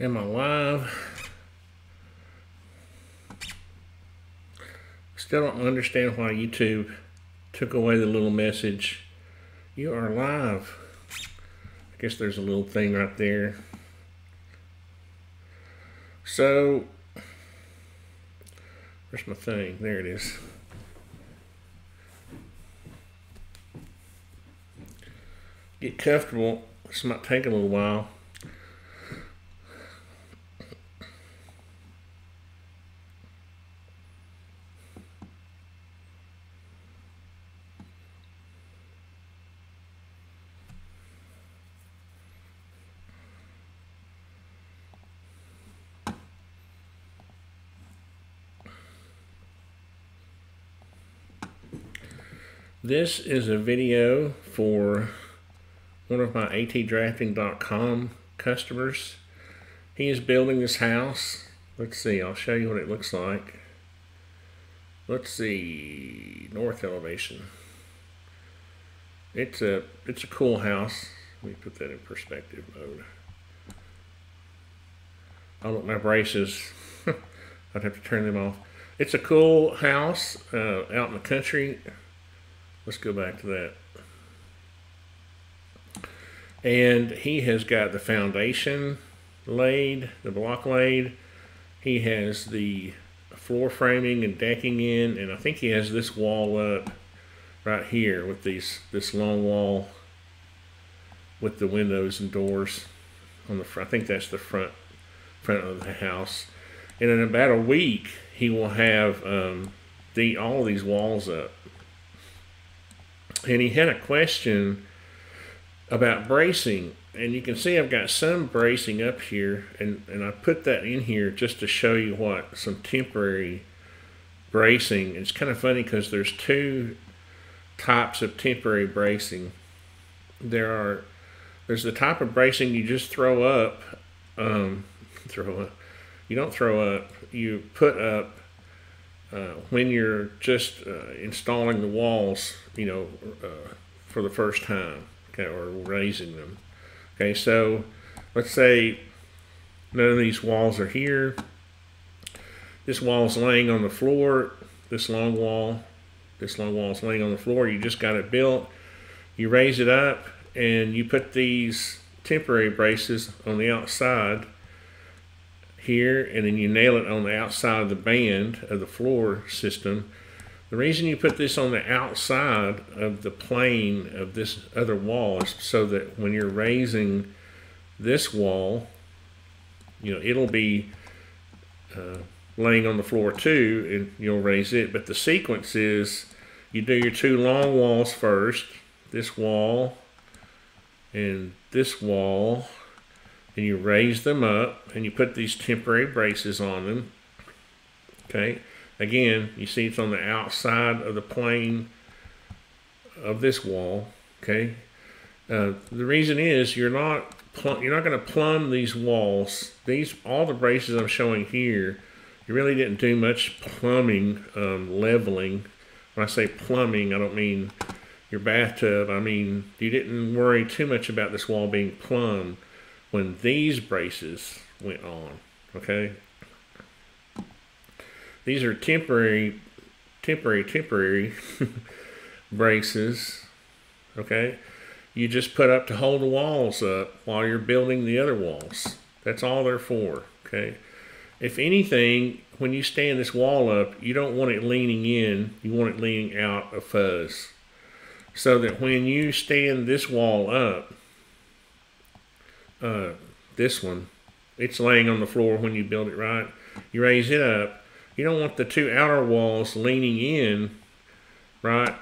Am I live? Still don't understand why YouTube took away the little message. You are live. I guess there's a little thing right there. So, where's my thing? There it is. Get comfortable. This might take a little while. This is a video for one of my atdrafting.com customers. He is building this house. Let's see, I'll show you what it looks like. Let's see, north elevation. It's a it's a cool house. Let me put that in perspective mode. Oh look, my braces. I'd have to turn them off. It's a cool house uh, out in the country. Let's go back to that. And he has got the foundation laid, the block laid. He has the floor framing and decking in, and I think he has this wall up right here with these this long wall with the windows and doors on the front. I think that's the front front of the house. And in about a week, he will have um, the all these walls up and he had a question about bracing. And you can see I've got some bracing up here. And, and I put that in here just to show you what some temporary bracing. It's kind of funny because there's two types of temporary bracing. There are there's the type of bracing you just throw up um, throw up. You don't throw up. You put up uh, when you're just uh, installing the walls, you know, uh, for the first time, okay, or raising them. Okay, so let's say none of these walls are here. This wall is laying on the floor. This long wall, this long wall is laying on the floor. You just got it built. You raise it up and you put these temporary braces on the outside here and then you nail it on the outside of the band of the floor system. The reason you put this on the outside of the plane of this other wall is so that when you're raising this wall, you know, it'll be uh, laying on the floor too and you'll raise it. But the sequence is you do your two long walls first, this wall and this wall and you raise them up and you put these temporary braces on them. Okay, again, you see it's on the outside of the plane of this wall. Okay, uh, the reason is you're not you're not going to plumb these walls. These all the braces I'm showing here, you really didn't do much plumbing, um, leveling. When I say plumbing, I don't mean your bathtub. I mean you didn't worry too much about this wall being plumbed when these braces went on. Okay, these are temporary, temporary, temporary braces. Okay, you just put up to hold the walls up while you're building the other walls. That's all they're for. Okay, if anything, when you stand this wall up, you don't want it leaning in. You want it leaning out of fuzz, so that when you stand this wall up uh, this one, it's laying on the floor when you build it right. You raise it up. You don't want the two outer walls leaning in, right?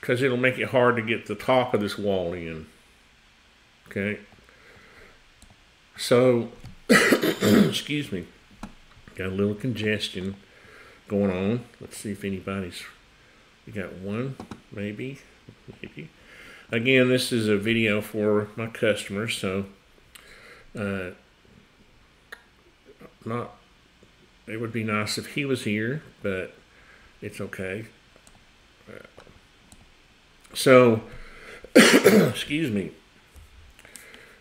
Because it'll make it hard to get the top of this wall in. Okay. So, excuse me. Got a little congestion going on. Let's see if anybody's. We got one, maybe, maybe. Again, this is a video for my customers, so uh, not. It would be nice if he was here, but it's okay. So, excuse me.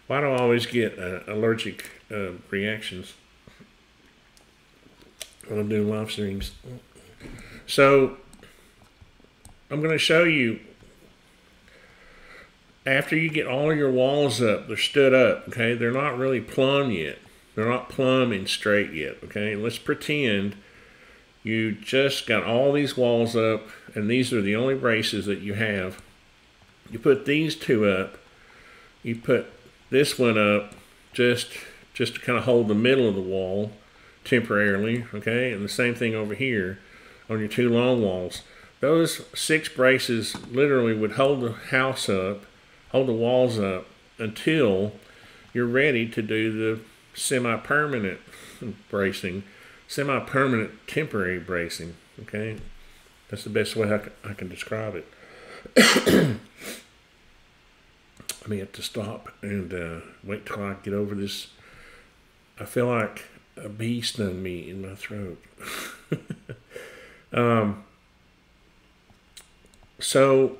Why do I always get uh, allergic uh, reactions when I'm doing live streams? So I'm going to show you after you get all your walls up, they're stood up, okay? They're not really plumb yet. They're not plumb and straight yet, okay? Let's pretend you just got all these walls up and these are the only braces that you have. You put these two up. You put this one up just just to kind of hold the middle of the wall temporarily, okay? And the same thing over here on your two long walls. Those six braces literally would hold the house up, hold the walls up until you're ready to do the semi-permanent bracing, semi-permanent temporary bracing, okay? That's the best way I can, I can describe it. I may have to stop and uh, wait till I get over this. I feel like a bee stung me in my throat. um, so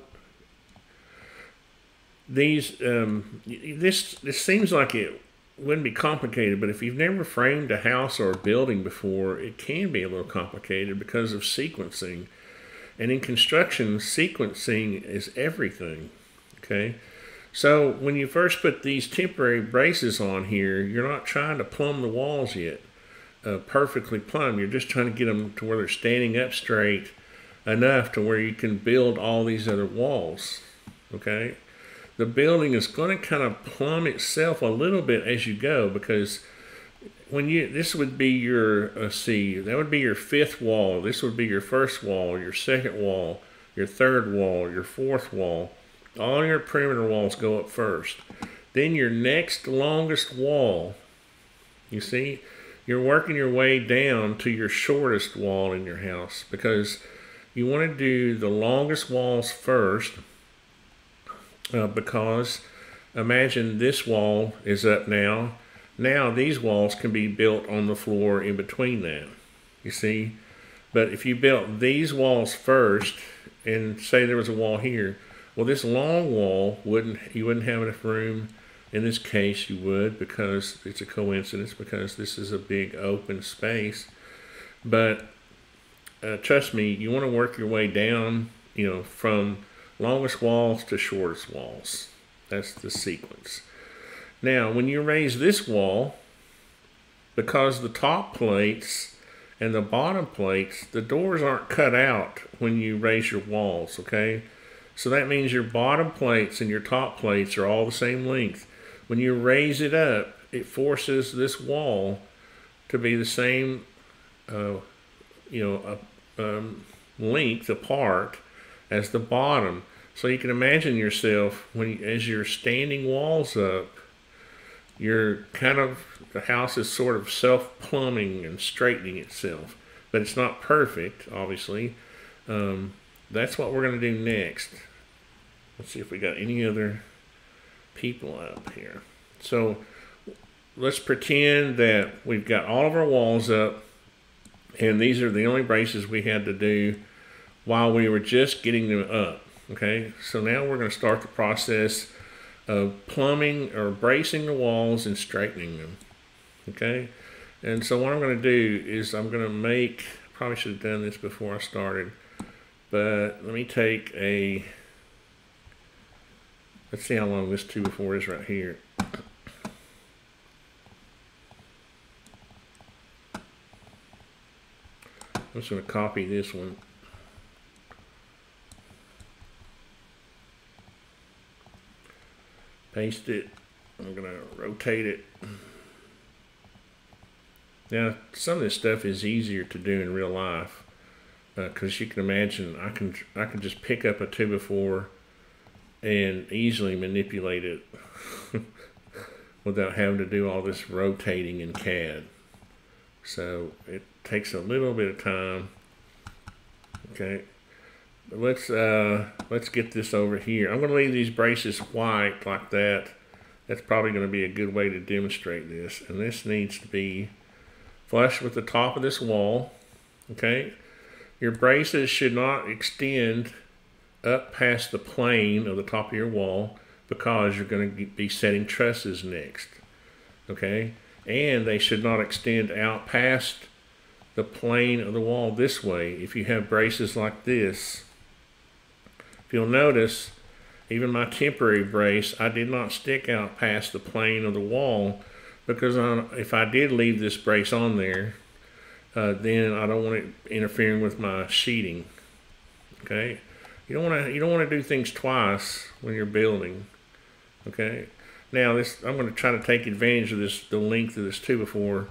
these um, this this seems like it wouldn't be complicated, but if you've never framed a house or a building before, it can be a little complicated because of sequencing. And in construction, sequencing is everything. Okay. So when you first put these temporary braces on here, you're not trying to plumb the walls yet, uh, perfectly plumb. You're just trying to get them to where they're standing up straight enough to where you can build all these other walls. Okay, the building is going to kind of plumb itself a little bit as you go because when you this would be your let's see that would be your fifth wall. This would be your first wall, your second wall, your third wall, your fourth wall. All your perimeter walls go up first. Then your next longest wall, you see, you're working your way down to your shortest wall in your house because you want to do the longest walls first uh, because imagine this wall is up now. Now these walls can be built on the floor in between that. You see? But if you built these walls first and say there was a wall here, well this long wall wouldn't you wouldn't have enough room in this case you would because it's a coincidence because this is a big open space. But uh, trust me, you want to work your way down, you know, from longest walls to shortest walls. That's the sequence. Now, when you raise this wall, because the top plates and the bottom plates, the doors aren't cut out when you raise your walls, okay? So that means your bottom plates and your top plates are all the same length. When you raise it up, it forces this wall to be the same uh, you know, a, um, length apart as the bottom. So you can imagine yourself when as you're standing walls up, you're kind of the house is sort of self plumbing and straightening itself, but it's not perfect, obviously. Um, that's what we're going to do next. Let's see if we got any other people up here. So let's pretend that we've got all of our walls up and these are the only braces we had to do while we were just getting them up. Okay, so now we're going to start the process of plumbing or bracing the walls and straightening them. Okay, and so what I'm going to do is I'm going to make, probably should have done this before I started, but let me take a, let's see how long this 2 by 4 is right here. I'm just going to copy this one. Paste it. I'm going to rotate it. Now, some of this stuff is easier to do in real life because uh, you can imagine I can I can just pick up a two by four and easily manipulate it without having to do all this rotating in CAD. So it takes a little bit of time. Okay, let's uh, let's get this over here. I'm going to leave these braces white like that. That's probably going to be a good way to demonstrate this. And this needs to be flush with the top of this wall. Okay, your braces should not extend up past the plane of the top of your wall. because you're going to be setting trusses next. Okay? And they should not extend out past the plane of the wall this way. If you have braces like this, if you'll notice, even my temporary brace, I did not stick out past the plane of the wall because if I did leave this brace on there, uh, then I don't want it interfering with my sheeting. Okay, you don't want to you don't want to do things twice when you're building. Okay, now this I'm going to try to take advantage of this the length of this two by four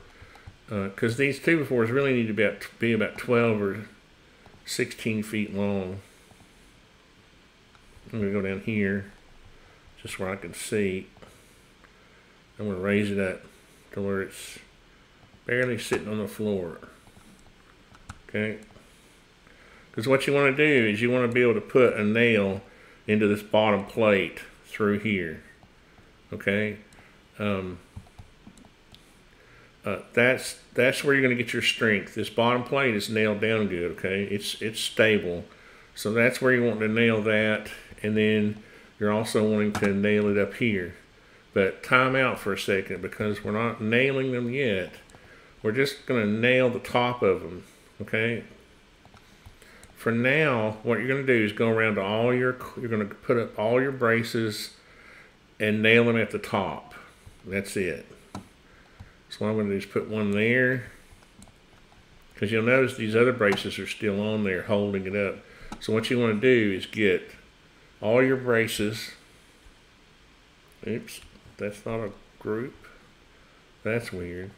because uh, these two by fours really need to be about, be about 12 or 16 feet long. I'm going to go down here just where I can see. I'm going to raise it up to where it's barely sitting on the floor. Okay? Because what you want to do is you want to be able to put a nail into this bottom plate through here. Okay? Um, uh, that's that's where you're going to get your strength. This bottom plate is nailed down good. Okay, it's it's stable, so that's where you want to nail that, and then you're also wanting to nail it up here. But time out for a second because we're not nailing them yet. We're just going to nail the top of them. Okay. For now, what you're going to do is go around to all your. You're going to put up all your braces and nail them at the top. That's it. So what I'm going to do is put one there. Because you'll notice these other braces are still on there holding it up. So what you want to do is get all your braces. Oops, that's not a group. That's weird.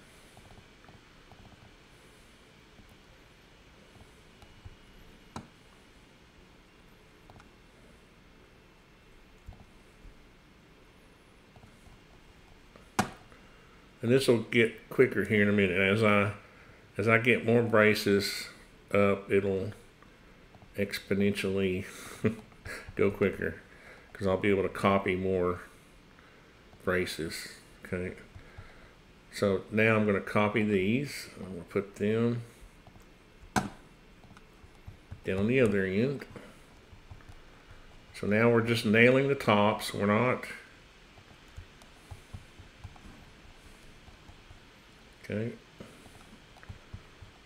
and this will get quicker here in a minute as I as I get more braces up it'll exponentially go quicker because I'll be able to copy more braces okay so now I'm going to copy these I'm going to put them down the other end so now we're just nailing the tops we're not Okay.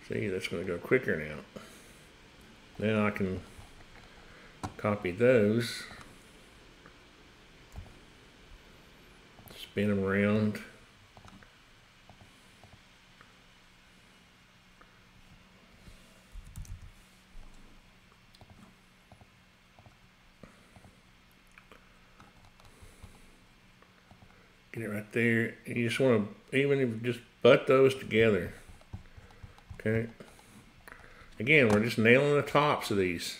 See, that's going to go quicker now. Now I can copy those, spin them around. Get it right there. You just want to, even if just butt those together. Okay. Again, we're just nailing the tops of these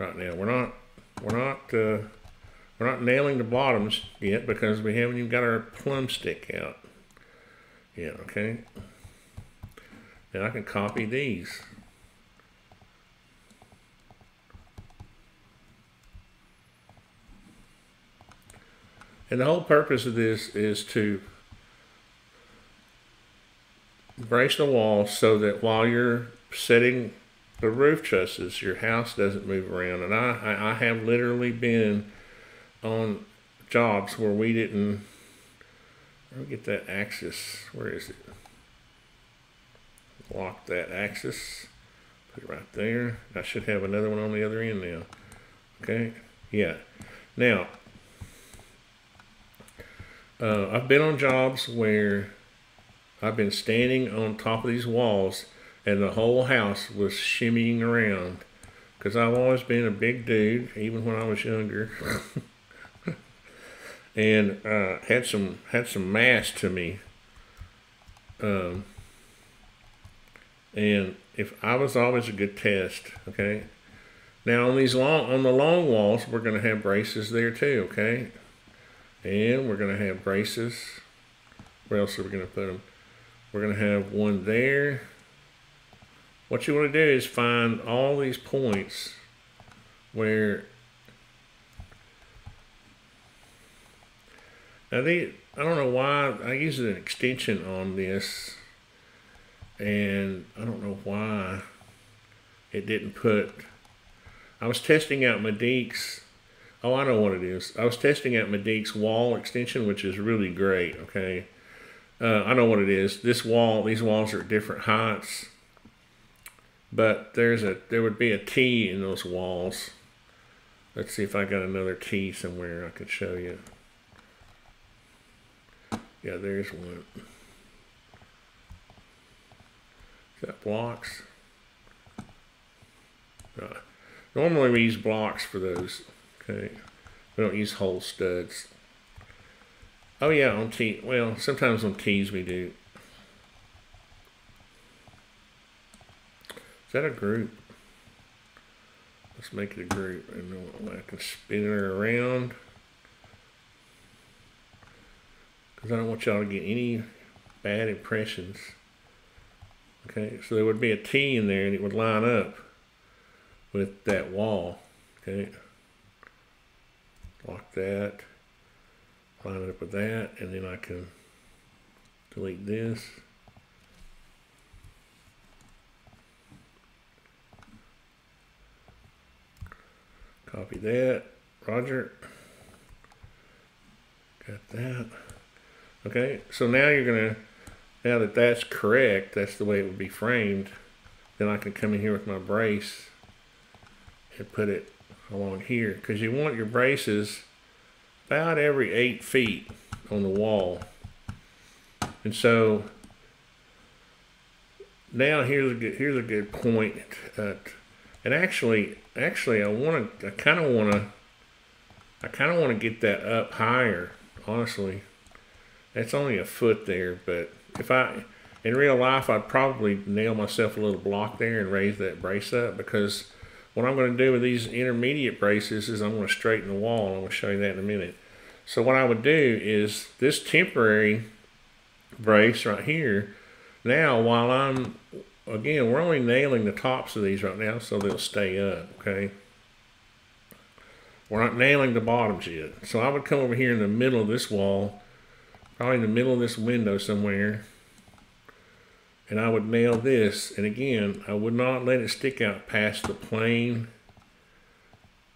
right now. We're not, we're not, uh, we're not nailing the bottoms yet because we haven't even got our plumb stick out. Yeah, okay. Now I can copy these. And the whole purpose of this is to brace the wall so that while you're setting the roof trusses, your house doesn't move around. And I, I have literally been on jobs where we didn't where get that axis. Where is it? Lock that axis. Put it right there. I should have another one on the other end now. Okay. Yeah. Now, uh, I've been on jobs where I've been standing on top of these walls and the whole house was shimmying around because I've always been a big dude, even when I was younger, and uh, had some had some mass to me. Um, and if I was always a good test, okay. Now on these long on the long walls, we're going to have braces there too, okay. And we're going to have braces. Where else are we going to put them? We're going to have one there. What you want to do is find all these points where now they I don't know why I used an extension on this and I don't know why it didn't put I was testing out Medeek's Oh, I know what it is. I was testing out Medeek's wall extension, which is really great. Okay, uh, I know what it is. This wall, these walls are at different heights, but there's a there would be a T in those walls. Let's see if I got another T somewhere I could show you. Yeah, there's one. Is that blocks? Uh, normally we use blocks for those. Okay. We don't use whole studs. Oh yeah, on T. Well, sometimes on T's we do. Is that a group? Let's make it a group, and I can spin it around. Because I don't want y'all to get any bad impressions. Okay, so there would be a T in there, and it would line up with that wall. Okay, lock that, line it up with that, and then I can delete this. Copy that. Roger. Got that. Okay, so now you're going to, now that that's correct, that's the way it would be framed, then I can come in here with my brace and put it along here because you want your braces about every eight feet on the wall. And so now here's a good, here's a good point. Uh, and actually, actually, I want to, I kind of want to, I kind of want to get that up higher, honestly. that's only a foot there, but if I, in real life, I'd probably nail myself a little block there and raise that brace up because what I'm going to do with these intermediate braces is I'm going to straighten the wall. I'm going to show you that in a minute. So what I would do is this temporary brace right here, now while I'm, again, we're only nailing the tops of these right now so they'll stay up, okay? We're not nailing the bottoms yet. So I would come over here in the middle of this wall, probably in the middle of this window somewhere, and I would nail this and again I would not let it stick out past the plane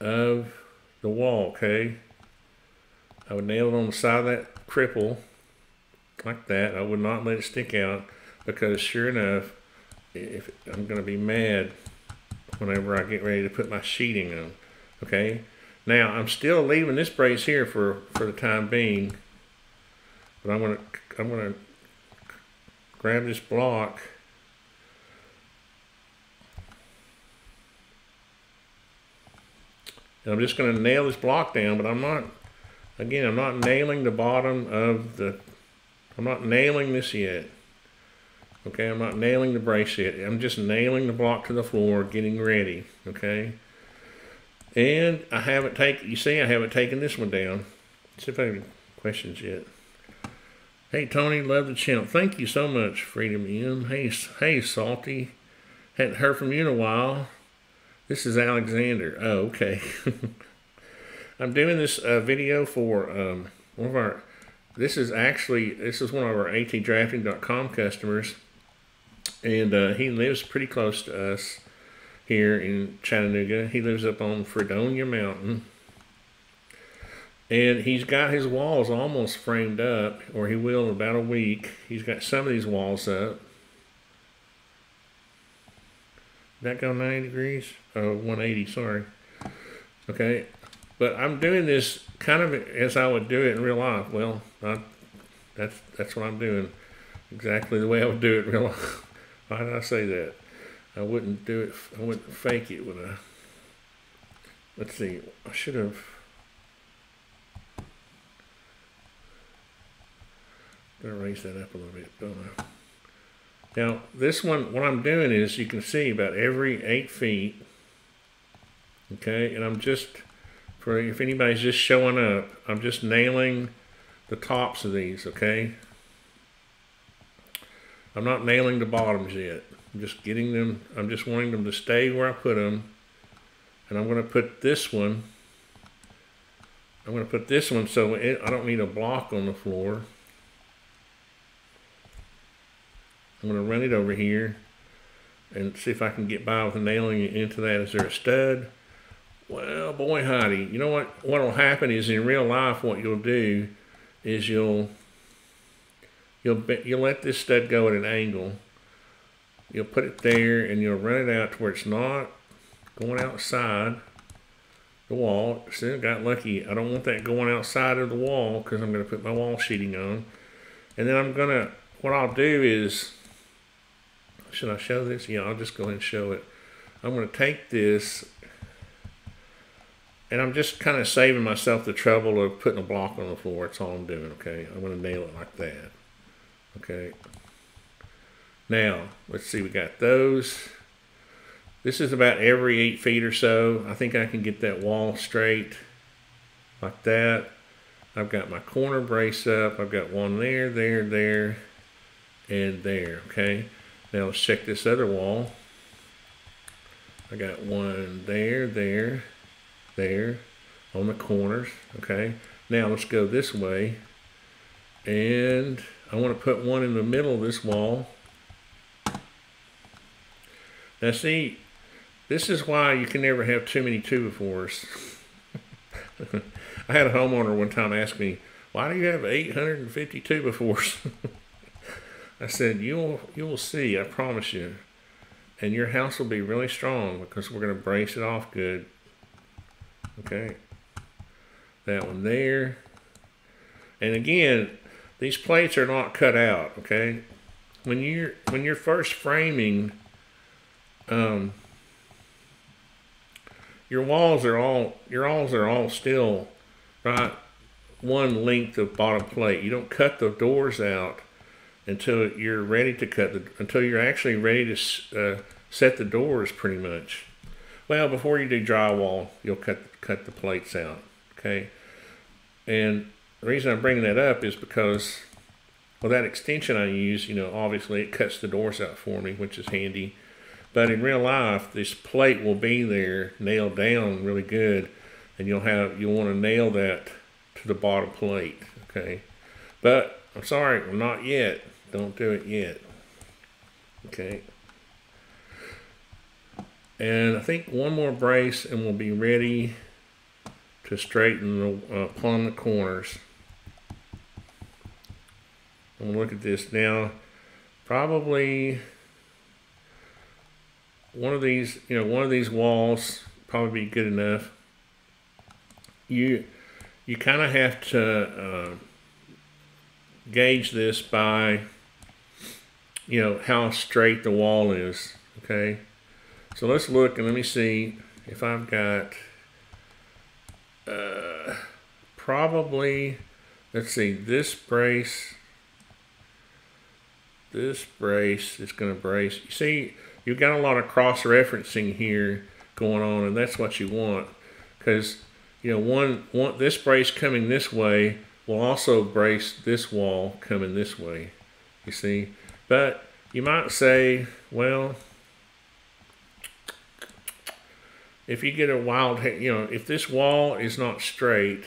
of the wall okay I would nail it on the side of that cripple like that I would not let it stick out because sure enough if I'm gonna be mad whenever I get ready to put my sheeting on okay? Now I'm still leaving this brace here for for the time being but I'm gonna I'm gonna grab this block. And I'm just going to nail this block down but I'm not again I'm not nailing the bottom of the I'm not nailing this yet okay I'm not nailing the brace yet I'm just nailing the block to the floor getting ready okay and I haven't taken you see I haven't taken this one down Let's see if I have any questions yet Hey Tony, love the channel. Thank you so much, Freedom M. Hey, hey Salty. Hadn't heard from you in a while. This is Alexander. Oh, okay. I'm doing this uh, video for um, one of our. This is actually this is one of our atdrafting.com customers, and uh, he lives pretty close to us here in Chattanooga. He lives up on Fredonia Mountain and he's got his walls almost framed up, or he will in about a week. He's got some of these walls up. Did that go 90 degrees? Oh, 180, sorry. Okay, but I'm doing this kind of as I would do it in real life. Well, I, that's that's what I'm doing, exactly the way I would do it in real life. Why did I say that? I wouldn't do it. I wouldn't fake it with a. Let's see. I should have. Gonna raise that up a little bit, don't I? Now, this one, what I'm doing is you can see about every eight feet, okay, and I'm just, for if anybody's just showing up, I'm just nailing the tops of these, okay? I'm not nailing the bottoms yet. I'm just getting them, I'm just wanting them to stay where I put them. And I'm going to put this one, I'm going to put this one so it, I don't need a block on the floor. I'm going to run it over here and see if I can get by with nailing it into that. Is there a stud? Well, boy, howdy. You know what? What'll happen is in real life, what you'll do is you'll you'll you'll let this stud go at an angle. You'll put it there, and you'll run it out to where it's not going outside the wall. I got lucky. I don't want that going outside of the wall because I'm going to put my wall sheeting on. And then I'm going to, what I'll do is, should I show this? Yeah, I'll just go ahead and show it. I'm going to take this and I'm just kind of saving myself the trouble of putting a block on the floor. That's all I'm doing, okay? I'm going to nail it like that. Okay. Now, let's see, we got those. This is about every eight feet or so. I think I can get that wall straight like that. I've got my corner brace up. I've got one there, there, there, and there, okay? Now let's check this other wall. I got one there, there, there, on the corners, okay? Now let's go this way. And I want to put one in the middle of this wall. Now see, this is why you can never have too many two by fours. I had a homeowner one time ask me, why do you have 852 befores? I said, you'll, you'll see, I promise you. And your house will be really strong because we're going to brace it off good. Okay. That one there. And again, these plates are not cut out, okay? When you're when you're first framing um, your walls are all your walls are all still right one length of bottom plate. You don't cut the doors out until you're ready to cut the until you're actually ready to uh, set the doors pretty much. Well, before you do drywall, you'll cut cut the plates out. Okay, and the reason I'm bringing that up is because well, that extension I use, you know, obviously it cuts the doors out for me, which is handy. But in real life, this plate will be there nailed down really good, and you'll have you'll want to nail that to the bottom plate. Okay, but I'm sorry, not yet. Don't do it yet. Okay. And I think one more brace and we'll be ready to straighten the, uh, plumb the corners. I'm gonna look at this now. Probably one of these, you know, one of these walls probably be good enough. You you kind of have to uh, gauge this by, you know, how straight the wall is. Okay, so let's look and let me see if I've got uh, probably. Let's see this brace. This brace is going to brace. You see you've got a lot of cross-referencing here going on, and that's what you want because you know one one this brace coming this way will also brace this wall coming this way. You see, but you might say, well, if you get a wild, you know, if this wall is not straight,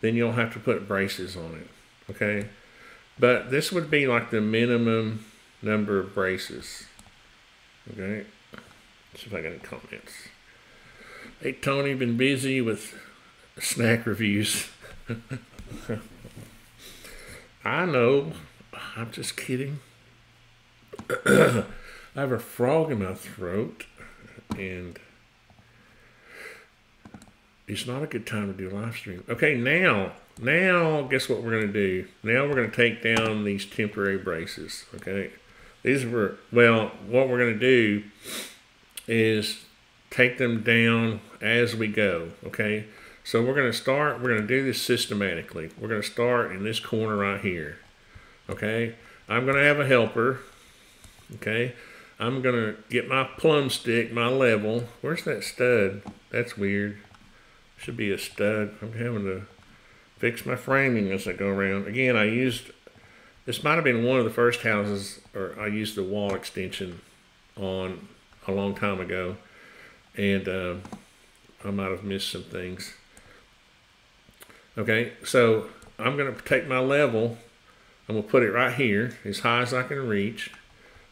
then you'll have to put braces on it. Okay, but this would be like the minimum number of braces. Okay. Let's see if I got any comments. Hey, Tony, been busy with snack reviews. I know. I'm just kidding. I have a frog in my throat, and it's not a good time to do live stream. Okay, now, now, guess what we're going to do? Now we're going to take down these temporary braces, okay? These were, well, what we're going to do is take them down as we go, okay? So we're going to start, we're going to do this systematically. We're going to start in this corner right here, okay? I'm going to have a helper, okay? I'm going to get my plumb stick, my level. Where's that stud? That's weird. Should be a stud. I'm having to fix my framing as I go around. Again, I used this might have been one of the first houses, or I used the wall extension on a long time ago, and uh, I might have missed some things. Okay, so I'm going to take my level, I'm going to put it right here, as high as I can reach,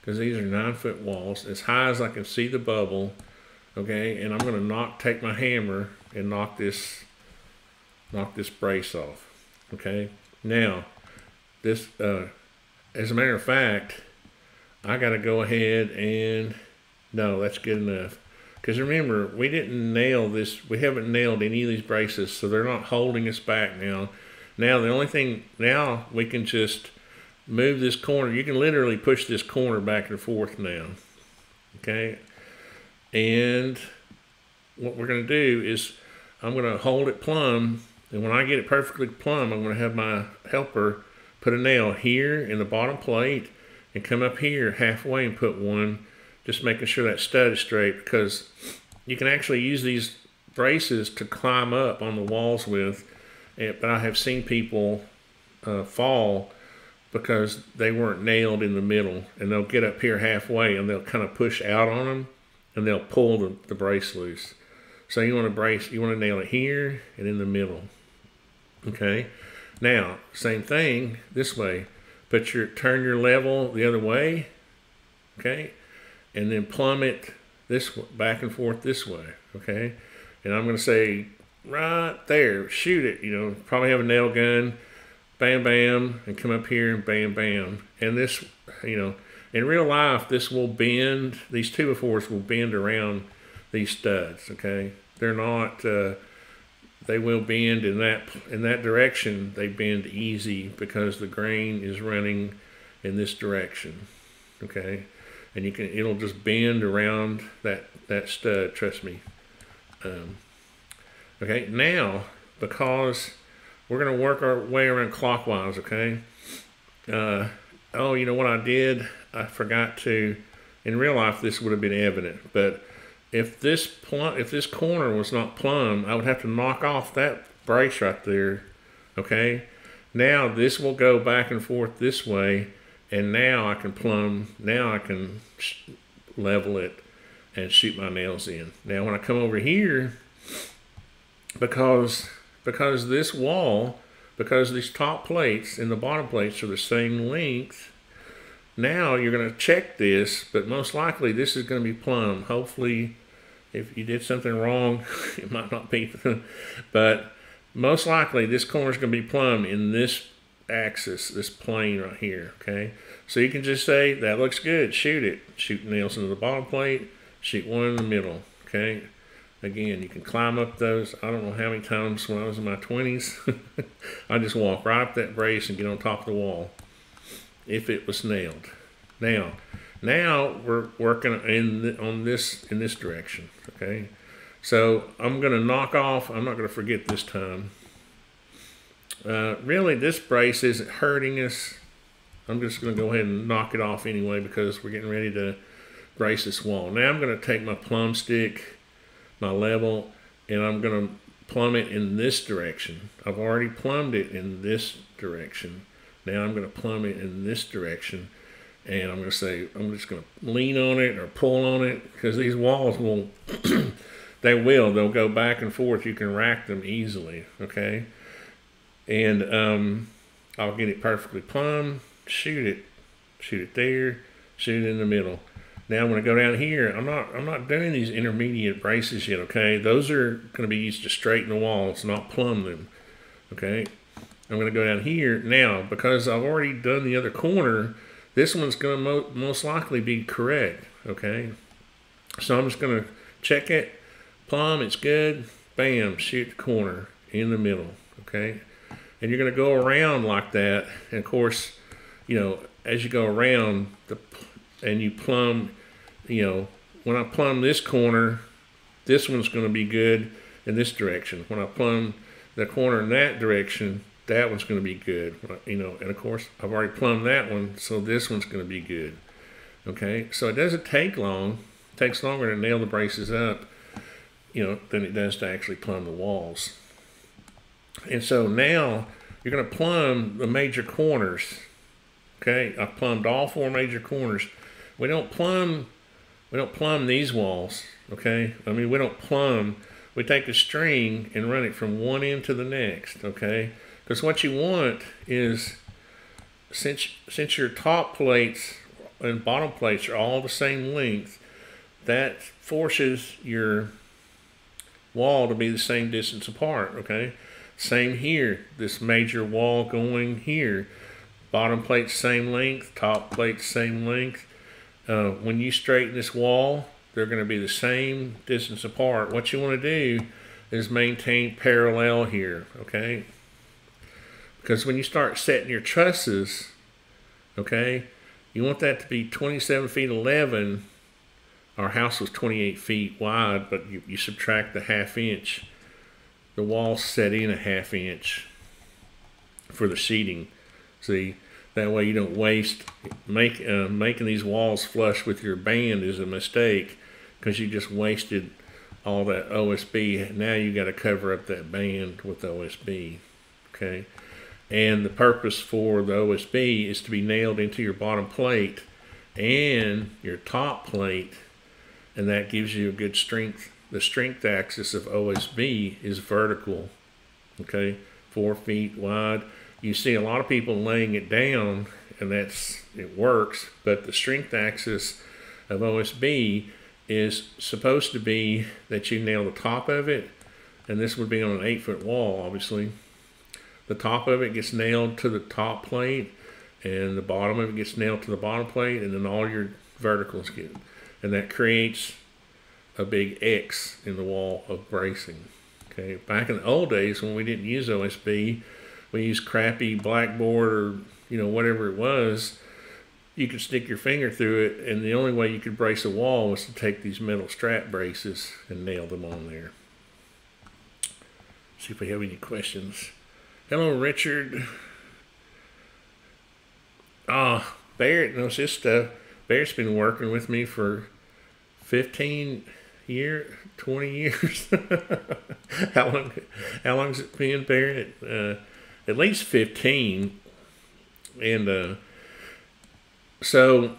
because these are nine foot walls, as high as I can see the bubble. Okay, and I'm gonna knock, take my hammer and knock this, knock this brace off. Okay, now this, uh, as a matter of fact, I got to go ahead and no, that's good enough. Because remember, we didn't nail this. We haven't nailed any of these braces, so they're not holding us back now. Now the only thing now we can just move this corner. You can literally push this corner back and forth now. Okay, and what we're going to do is I'm going to hold it plumb, and when I get it perfectly plumb, I'm going to have my helper put a nail here in the bottom plate and come up here halfway and put one, just making sure that stud is straight because you can actually use these braces to climb up on the walls with, but I have seen people uh, fall because they weren't nailed in the middle and they'll get up here halfway and they'll kind of push out on them and they'll pull the, the brace loose. So you want to brace, you want to nail it here and in the middle. Okay. Now, same thing this way. Put your, turn your level the other way. Okay. And then plumb it this back and forth this way. Okay. And I'm going to say right there, shoot it. You know, probably have a nail gun, bam, bam, and come up here and bam, bam. And this, you know, in real life, this will bend, these two by fours will bend around these studs, okay? They're not, uh, they will bend in that, in that direction, they bend easy because the grain is running in this direction, okay? And you can, it'll just bend around that, that stud, trust me. Um, okay, now, because we're to work our way around clockwise, okay? Uh, oh, you know what I did? I forgot to, in real life, this would have been evident, but if this plumb, if this corner was not plumb, I would have to knock off that brace right there, okay? Now this will go back and forth this way, and now I can plumb, now I can level it and shoot my nails in. Now when I come over here, because because this wall, because these top plates and the bottom plates are the same length, now you're going to check this, but most likely this is going to be plumb. Hopefully, if you did something wrong, it might not be. but most likely this corner is going to be plumb in this axis, this plane right here, okay? So you can just say, that looks good, shoot it. Shoot nails into the bottom plate, shoot one in the middle, okay? Again, you can climb up those. I don't know how many times when I was in my 20s, I just walk right up that brace and get on top of the wall if it was nailed. Now, now we're working in the, on this in this direction. Okay, so I'm going to knock off. I'm not going to forget this time. Uh, really, this brace isn't hurting us. I'm just going to go ahead and knock it off anyway because we're getting ready to brace this wall. Now I'm going to take my plumb stick, my level, and I'm going to plumb it in this direction. I've already plumbed it in this direction. Now I'm going to plumb it in this direction and I'm going to say, I'm just going to lean on it or pull on it because these walls will, they will, they'll go back and forth. You can rack them easily, okay? And um, I'll get it perfectly plumb, shoot it, shoot it there, shoot it in the middle. Now I'm going to go down here. I'm not I'm not doing these intermediate braces yet, okay? Those are going to be used to straighten the walls, not plumb them, okay? I'm going to go down here. Now, because I've already done the other corner, this one's going to mo most likely be correct, okay? So I'm just going to check it, plumb, it's good, bam, shoot the corner in the middle, okay? And you're going to go around like that. And of course, you know, as you go around the and you plumb, you know, when I plumb this corner, this one's going to be good in this direction. When I plumb the corner in that direction, that one's going to be good. You know, and of course, I've already plumbed that one, so this one's going to be good. Okay, so it doesn't take long. It takes longer to nail the braces up, you know, than it does to actually plumb the walls. And so now you're going to plumb the major corners. Okay, I've plumbed all four major corners. We don't plumb, we don't plumb these walls. Okay, I mean we don't plumb. We take a string and run it from one end to the next. Okay, because what you want is, since, since your top plates and bottom plates are all the same length, that forces your wall to be the same distance apart, okay? Same here, this major wall going here. Bottom plate same length, top plate same length. Uh, when you straighten this wall, they're going to be the same distance apart. What you want to do is maintain parallel here, okay? Because when you start setting your trusses, okay, you want that to be 27 feet 11. Our house was 28 feet wide, but you, you subtract the half inch. The wall set in a half inch for the seating. See, that way you don't waste make uh, making these walls flush with your band is a mistake because you just wasted all that OSB. Now you got to cover up that band with OSB. Okay. And the purpose for the OSB is to be nailed into your bottom plate and your top plate, and that gives you a good strength. The strength axis of OSB is vertical, okay, four feet wide. You see a lot of people laying it down, and that's it works, but the strength axis of OSB is supposed to be that you nail the top of it, and this would be on an eight foot wall, obviously. The top of it gets nailed to the top plate, and the bottom of it gets nailed to the bottom plate, and then all your verticals get, and that creates a big X in the wall of bracing. Okay, back in the old days when we didn't use OSB, we used crappy blackboard or you know whatever it was you could stick your finger through it, and the only way you could brace a wall was to take these metal strap braces and nail them on there. See if we have any questions. Hello, Richard. Ah, Barret knows stuff. Barret's been working with me for 15 years, 20 years. how long? How long's it been, Barret? Uh, at least 15. And uh, so,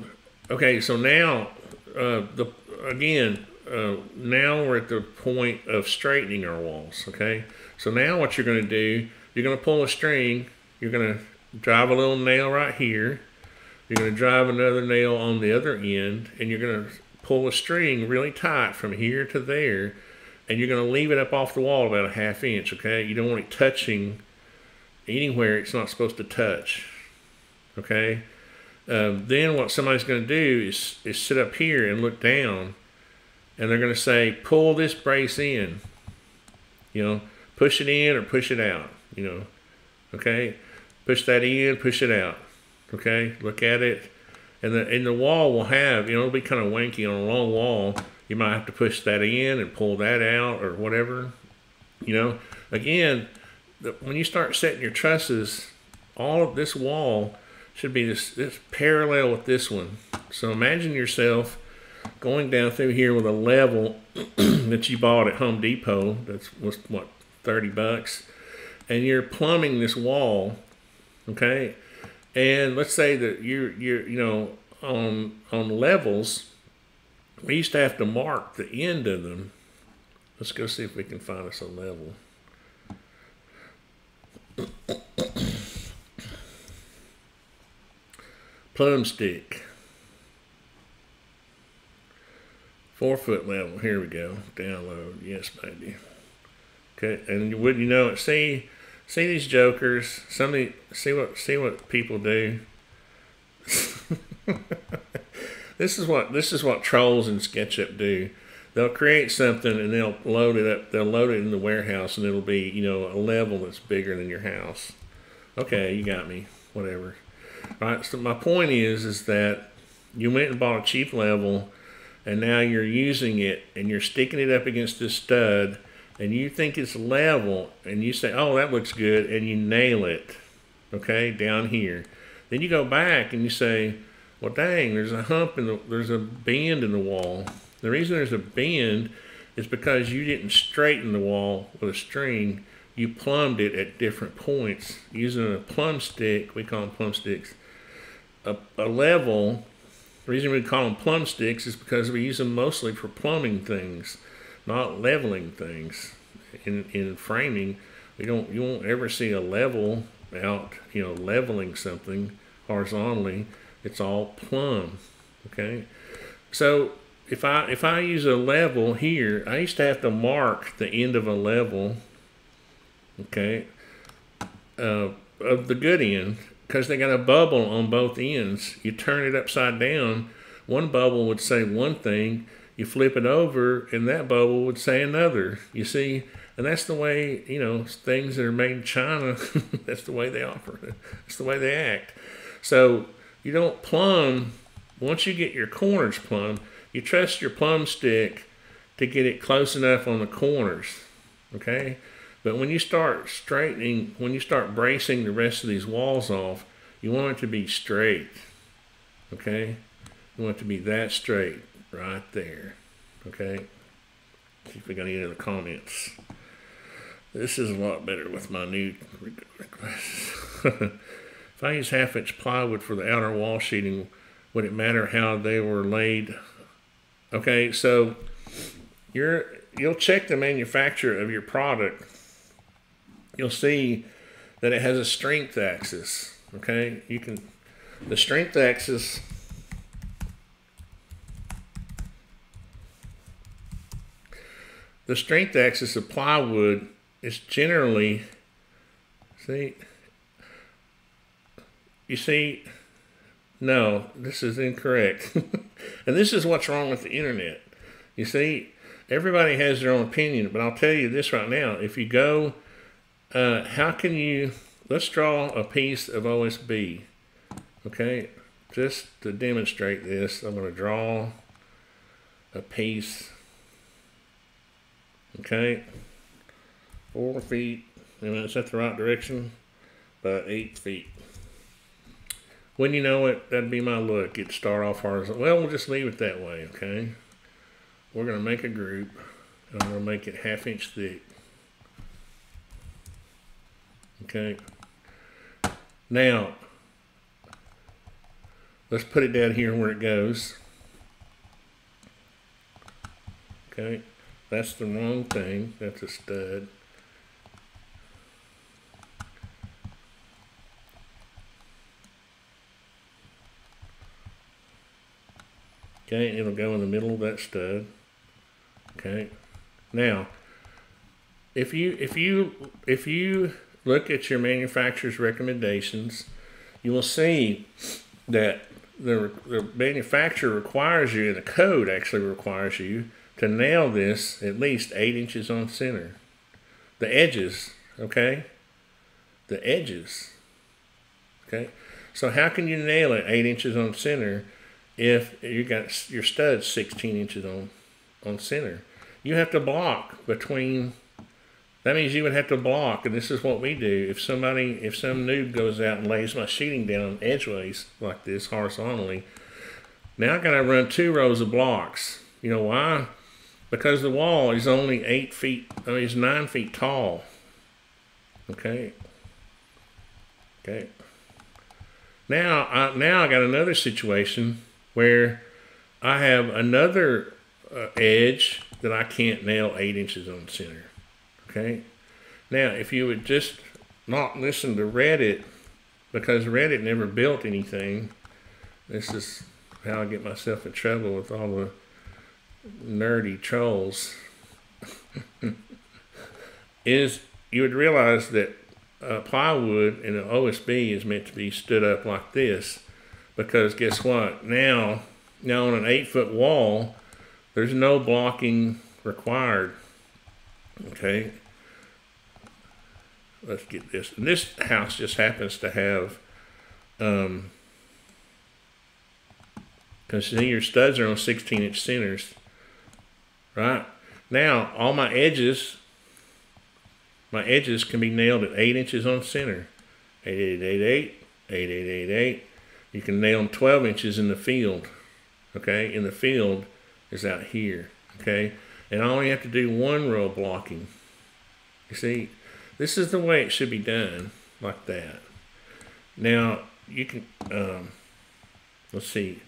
okay, so now, uh, the again, uh, now we're at the point of straightening our walls, okay? So now what you're going to do, you're going to pull a string, you're going to drive a little nail right here, you're going to drive another nail on the other end, and you're going to pull a string really tight from here to there, and you're going to leave it up off the wall about a half inch, okay? You don't want it touching anywhere it's not supposed to touch, okay? Um, then what somebody's going to do is, is sit up here and look down, and they're going to say, pull this brace in. You know, push it in or push it out. You know, okay, push that in, push it out. Okay, look at it, and the and the wall will have you know it'll be kind of wanky on a long wall. You might have to push that in and pull that out or whatever. You know, again, the, when you start setting your trusses, all of this wall should be this, this parallel with this one. So imagine yourself going down through here with a level that you bought at Home Depot. That's was what 30 bucks, and you're plumbing this wall. Okay, and let's say that you're you're you know on on levels. We used to have to mark the end of them. Let's go see if we can find us a level. plumb stick. Four foot level. Here we go. Download. Yes, baby. Okay, and would you know it? See, see these jokers. Somebody see what see what people do. this is what this is what trolls and SketchUp do. They'll create something and they'll load it up. They'll load it in the warehouse and it'll be you know a level that's bigger than your house. Okay, you got me. Whatever. Right. So my point is, is that you went and bought a cheap level, and now you're using it, and you're sticking it up against this stud, and you think it's level, and you say, "Oh, that looks good," and you nail it, okay, down here. Then you go back and you say, "Well, dang, there's a hump in the, there's a bend in the wall." The reason there's a bend is because you didn't straighten the wall with a string you plumbed it at different points using a plumb stick. We call them plumb sticks. A, a level. The reason we call them plumb sticks is because we use them mostly for plumbing things, not leveling things. In in framing, we don't you won't ever see a level out. You know, leveling something horizontally. It's all plumb. Okay, so if I if I use a level here, I used to have to mark the end of a level. Okay, uh, of the good end because they got a bubble on both ends. You turn it upside down, one bubble would say one thing. You flip it over, and that bubble would say another. You see, and that's the way you know things that are made in China. that's the way they operate. That's the way they act. So you don't plumb. Once you get your corners plumb, you trust your plumb stick to get it close enough on the corners. Okay? But when you start straightening, when you start bracing the rest of these walls off, you want it to be straight. Okay? You want it to be that straight right there. Okay? See if we got any other comments. This is a lot better with my new glasses. if I use half inch plywood for the outer wall sheeting, would it matter how they were laid? Okay, so you're you'll check the manufacturer of your product. You'll see that it has a strength axis. Okay, you can the strength axis the strength axis of plywood. Is generally see you see no this is incorrect. And this is what's wrong with the internet. You see everybody has their own opinion but i'll tell you this right now. If you go uh, how can you let's draw a piece of osb okay? Just to demonstrate this i'm going to draw a piece okay four feet, and it's at the right direction, about eight feet. When you know it, that'd be my look. It'd start off horizontal. Well, we'll just leave it that way, okay? We're going to make a group, and to make it half inch thick. Okay. Now, let's put it down here where it goes. Okay, that's the wrong thing. That's a stud. Okay, it'll go in the middle of that stud. Okay. Now, if you if you if you look at your manufacturer's recommendations, you will see that the, the manufacturer requires you, and the code actually requires you to nail this at least eight inches on center. The edges, okay? The edges. Okay? So how can you nail it eight inches on center if you got your studs 16 inches on on center. You have to block between. That means you would have to block, and this is what we do. If somebody, if some noob goes out and lays my sheeting down edgeways like this horizontally, now I got to run two rows of blocks. You know why? Because the wall is only eight feet, I mean, it's nine feet tall. Okay. Okay. Now, I, now I got another situation where I have another uh, edge that I can't nail eight inches on center. Okay. Now, if you would just not listen to Reddit, because Reddit never built anything, this is how I get myself in trouble with all the nerdy trolls, is you would realize that uh, plywood and an OSB is meant to be stood up like this because guess what? Now, now on an eight foot wall, there's no blocking required. Okay. Let's get this. And this house just happens to have, um, because your studs are on 16 inch centers, right? Now, all my edges, my edges can be nailed at 8 inches on center. 8888, 8888, you can nail them 12 inches in the field. Okay, in the field is out here. Okay, and I only have to do one row blocking. You see, this is the way it should be done, like that. Now, you can, um, let's see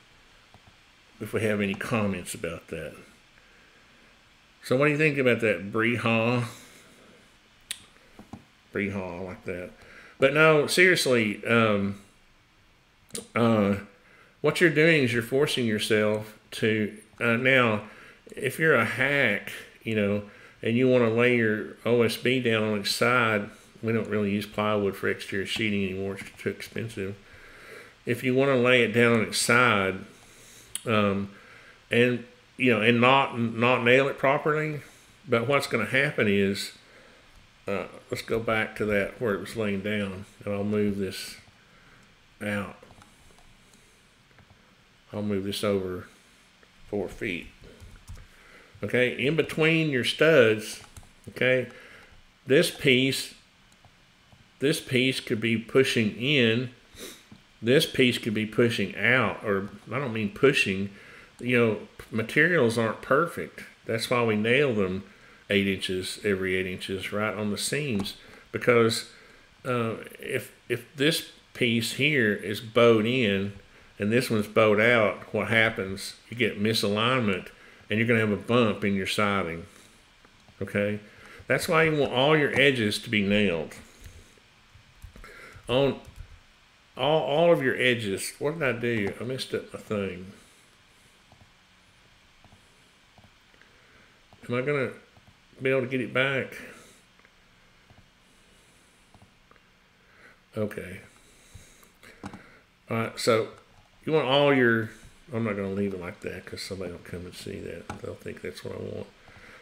if we have any comments about that. So what do you think about that Breha? Breha, like that. But no, seriously, um, uh, what you're doing is you're forcing yourself to uh, now. If you're a hack, you know, and you want to lay your OSB down on its side, we don't really use plywood for exterior sheeting anymore; it's too expensive. If you want to lay it down on its side, um, and you know, and not not nail it properly, but what's going to happen is, uh, let's go back to that where it was laying down, and I'll move this out. I'll move this over four feet. Okay, in between your studs, okay, this piece, this piece could be pushing in, this piece could be pushing out, or I don't mean pushing, you know, materials aren't perfect. That's why we nail them eight inches every eight inches right on the seams because uh, if if this piece here is bowed in and this one's bowed out, what happens? You get misalignment and you're going to have a bump in your siding. Okay? That's why you want all your edges to be nailed. On all, all of your edges, what did I do? I messed up my thing. Am I going to be able to get it back? Okay. All right, so you want all your, I'm not going to leave it like that because somebody will come and see that. They'll think that's what I want.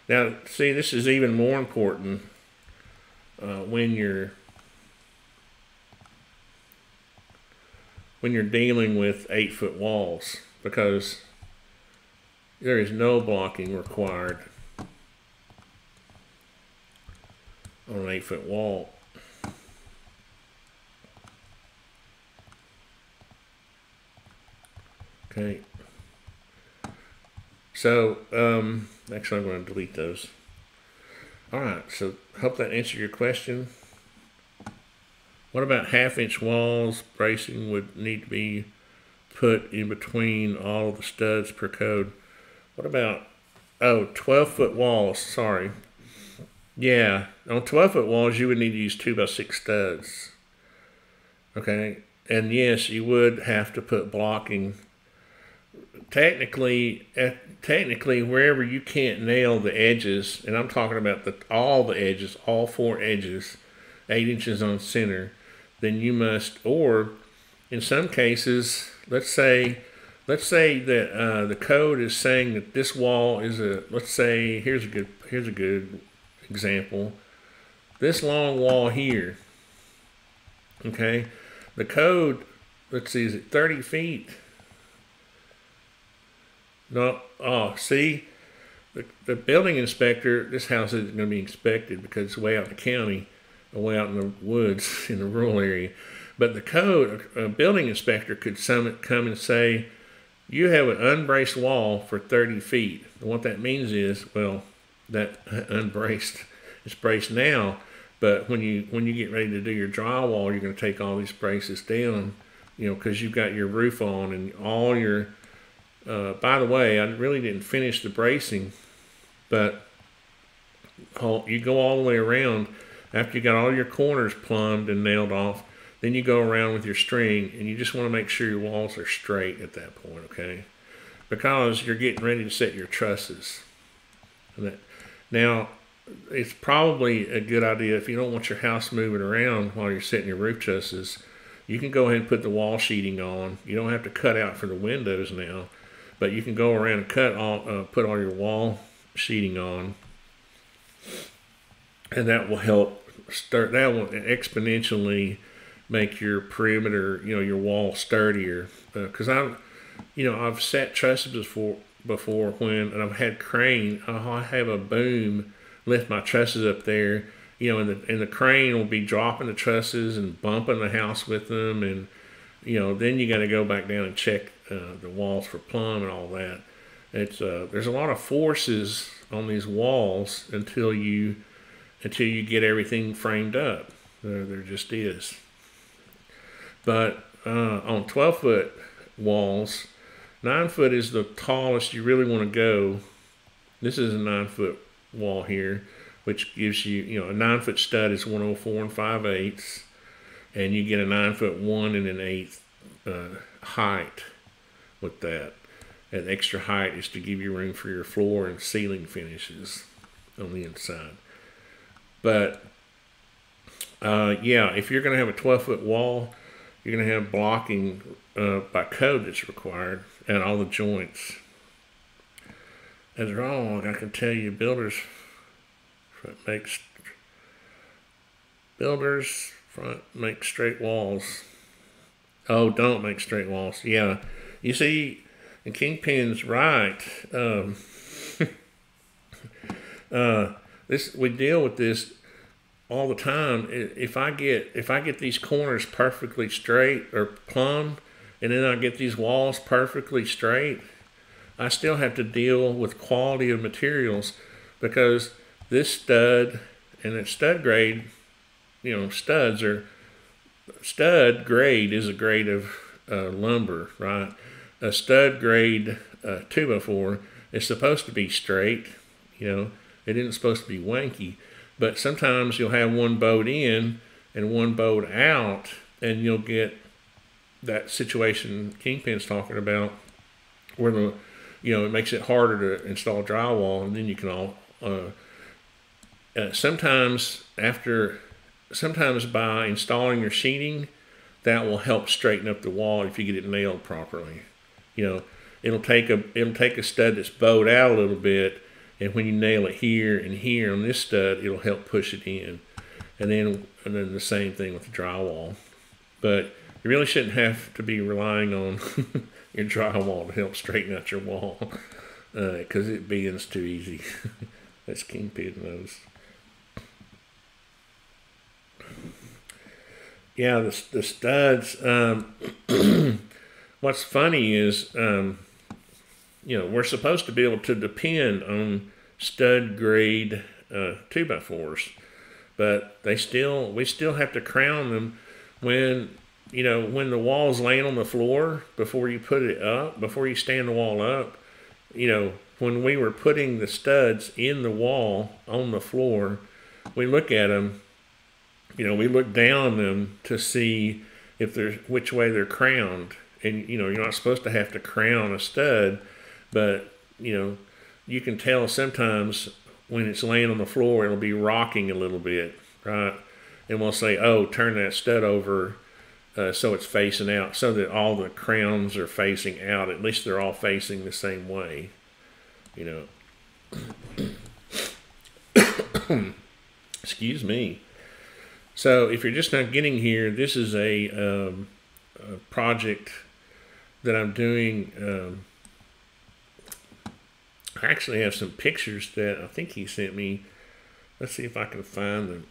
Now, see, this is even more important uh, when you're when you're dealing with eight foot walls because there is no blocking required on an eight foot wall. Okay. So, um, actually, I'm going to delete those. All right. So, hope that answered your question. What about half inch walls? Bracing would need to be put in between all of the studs per code. What about, oh, 12 foot walls? Sorry. Yeah, on 12 foot walls, you would need to use 2 by 6 studs. Okay, and yes, you would have to put blocking technically, technically, wherever you can't nail the edges, and I'm talking about the all the edges, all four edges, eight inches on center, then you must, or in some cases, let's say, let's say that uh, the code is saying that this wall is a, let's say, here's a good, here's a good example, this long wall here, okay, the code, let's see, is it 30 feet? No, oh, see, the, the building inspector, this house isn't going to be inspected because it's way out in the county, way out in the woods in the rural area. But the code, a building inspector could come and say, you have an unbraced wall for 30 feet. And what that means is, well, that unbraced, it's braced now, but when you when you get ready to do your drywall, you're going to take all these braces down, you know, because you've got your roof on and all your uh, by the way, I really didn't finish the bracing, but you go all the way around after you got all your corners plumbed and nailed off. Then you go around with your string, and you just want to make sure your walls are straight at that point, okay? Because you're getting ready to set your trusses. Now, it's probably a good idea if you don't want your house moving around while you're setting your roof trusses. You can go ahead and put the wall sheeting on. You don't have to cut out for the windows now but you can go around and cut all, uh, put all your wall sheeting on, and that will help start. That will exponentially make your perimeter, you know, your wall sturdier. Because uh, I'm, you know, I've set trusses before before when, and I've had crane. I have a boom lift my trusses up there, you know, and the and the crane will be dropping the trusses and bumping the house with them, and you know, then you got to go back down and check uh, the walls for plumb and all that. It's uh, there's a lot of forces on these walls until you until you get everything framed up. There, there just is. But uh, on 12 foot walls, nine foot is the tallest you really want to go. This is a nine foot wall here, which gives you, you know, a nine foot stud is 104 and 5 eighths, and you get a nine foot one and an eighth uh, height with that. At extra height is to give you room for your floor and ceiling finishes on the inside. But uh, yeah, if you're going to have a 12 foot wall, you're going to have blocking uh, by code that's required at all the joints. As wrong, I can tell you, builders front makes builders front make straight walls. Oh, don't make straight walls. Yeah, you see, and Kingpin's right. Um, uh, this we deal with this all the time. If I get if I get these corners perfectly straight or plumb, and then I get these walls perfectly straight, I still have to deal with quality of materials because this stud and its stud grade, you know, studs are stud grade is a grade of uh, lumber, right? A stud grade uh, 2x4 is supposed to be straight, you know, it isn't supposed to be wanky. But sometimes you'll have one boat in and one boat out, and you'll get that situation Kingpin's talking about where the, you know, it makes it harder to install drywall, and then you can all, uh, uh, sometimes after, sometimes by installing your sheeting, that will help straighten up the wall if you get it nailed properly. You know, it'll take a it'll take a stud that's bowed out a little bit, and when you nail it here and here on this stud, it'll help push it in. And then and then the same thing with the drywall. But you really shouldn't have to be relying on your drywall to help straighten out your wall because uh, it bends too easy. That's Kingpin knows. Yeah, the, the studs. Um, what's funny is um, you know, we're supposed to be able to depend on stud grade uh, two by fours, but they still we still have to crown them when you know when the wall's laying on the floor before you put it up before you stand the wall up. You know, when we were putting the studs in the wall on the floor, we look at them. You know, we look down them to see if there's which way they're crowned, and you know you're not supposed to have to crown a stud but, you know, you can tell sometimes when it's laying on the floor, it'll be rocking a little bit, right? And we'll say, oh, turn that stud over uh, so it's facing out, so that all the crowns are facing out. At least they're all facing the same way, you know. Excuse me. So if you're just not getting here, this is a, um, a project that I'm doing. Um, I actually have some pictures that I think he sent me. Let's see if I can find them.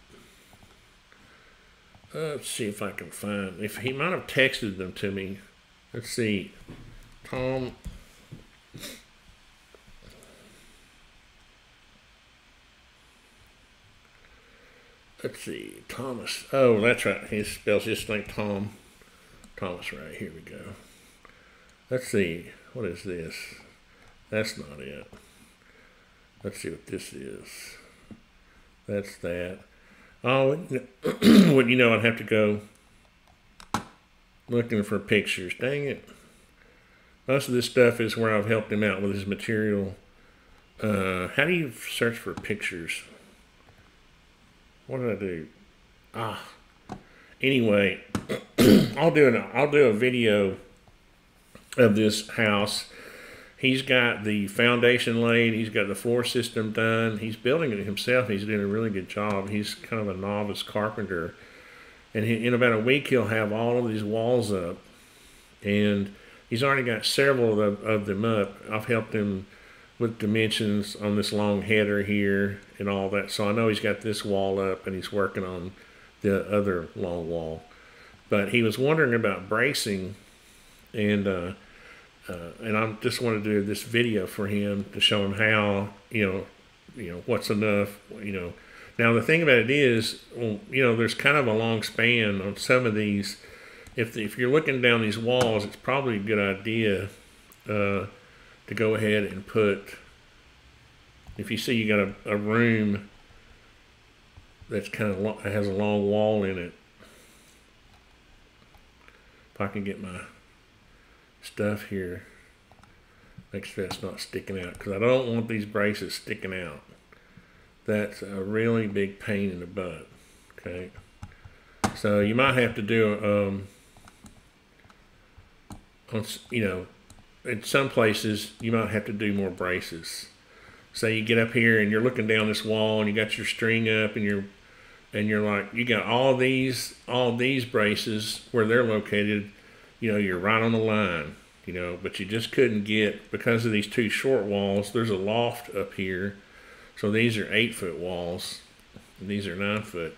Let's see if I can find. If he might have texted them to me. Let's see. Tom. Let's see. Thomas. Oh, that's right. He spells just like Tom. Thomas, right. Here we go. Let's see. What is this? That's not it. Let's see what this is. That's that. Oh, well, you know, I'd have to go looking for pictures. Dang it. Most of this stuff is where I've helped him out with his material. Uh, how do you search for pictures? What did I do? Ah. Anyway, I'll do an I'll do a video of this house he's got the foundation laid, he's got the floor system done, he's building it himself. He's doing a really good job. He's kind of a novice carpenter, and he, in about a week he'll have all of these walls up, and he's already got several of, of them up. I've helped him with dimensions on this long header here and all that, so I know he's got this wall up, and he's working on the other long wall. But he was wondering about bracing, and uh, uh, and I just want to do this video for him to show him how you know you know what's enough you know. Now the thing about it is you know there's kind of a long span on some of these. If if you're looking down these walls it's probably a good idea uh, to go ahead and put if you see you got a, a room that's kind of has a long wall in it. If I can get my stuff here. Make sure that's not sticking out because I don't want these braces sticking out. That's a really big pain in the butt. Okay. So you might have to do, um, you know, in some places you might have to do more braces. Say you get up here and you're looking down this wall and you got your string up and you're and you're like you got all these all these braces where they're located you know you're right on the line you know but you just couldn't get because of these two short walls there's a loft up here so these are eight foot walls these are nine foot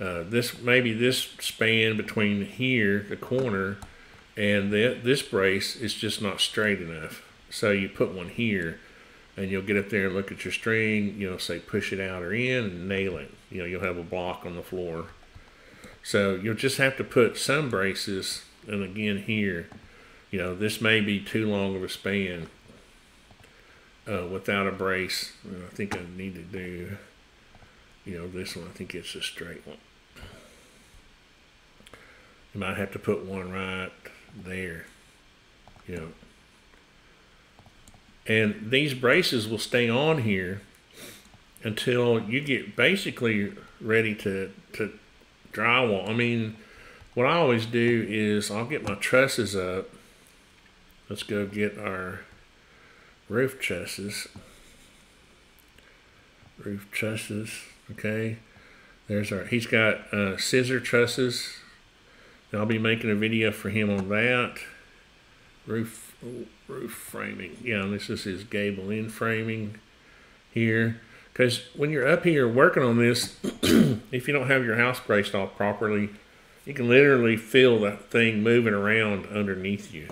uh, this maybe this span between here the corner and the, this brace is just not straight enough so you put one here and you'll get up there and look at your string, you know, say push it out or in and nail it. You know, you'll have a block on the floor. So you'll just have to put some braces, and again here, you know, this may be too long of a span uh, without a brace. I think I need to do, you know, this one, I think it's a straight one. You might have to put one right there, you know, and these braces will stay on here until you get basically ready to, to drywall. I mean, what I always do is I'll get my trusses up. Let's go get our roof trusses. Roof trusses, okay. There's our, he's got uh, scissor trusses. I'll be making a video for him on that. Roof roof framing. Yeah, this is his gable end framing here. Because when you're up here working on this, if you don't have your house braced off properly, you can literally feel that thing moving around underneath you.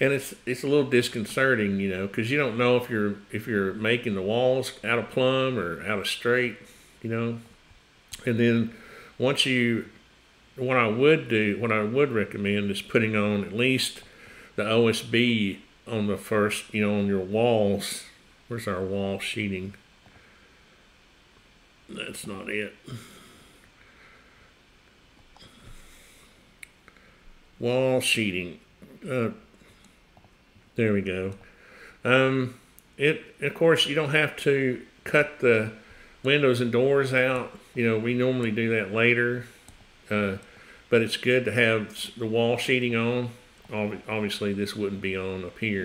And it's it's a little disconcerting, you know, because you don't know if you're if you're making the walls out of plumb or out of straight, you know. And then once you, what I would do, what I would recommend is putting on at least the OSB on the first, you know, on your walls. Where's our wall sheeting? That's not it. Wall sheeting. Uh, there we go. Um, it of course you don't have to cut the windows and doors out. You know we normally do that later, uh, but it's good to have the wall sheeting on obviously this wouldn't be on up here,